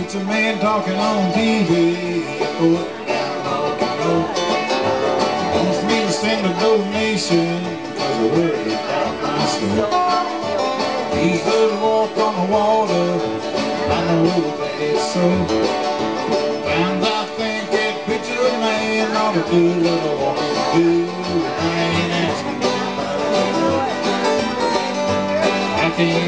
It's a man talking on TV. Oh, Wants me to send a donation. Cause the word my stuff. He could walk on the water. I know that it's so. And I think that picture of man ought to do what I do. I ain't asking. I can't